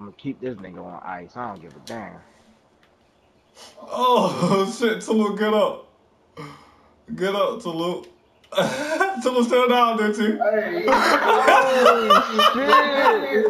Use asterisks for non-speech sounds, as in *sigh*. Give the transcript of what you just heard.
I'm gonna keep this nigga on ice. I don't give a damn. Oh *laughs* shit, Tulu, get up. Get up, Tulu. *laughs* Tulu, still down, there too. Hey, *laughs* shit.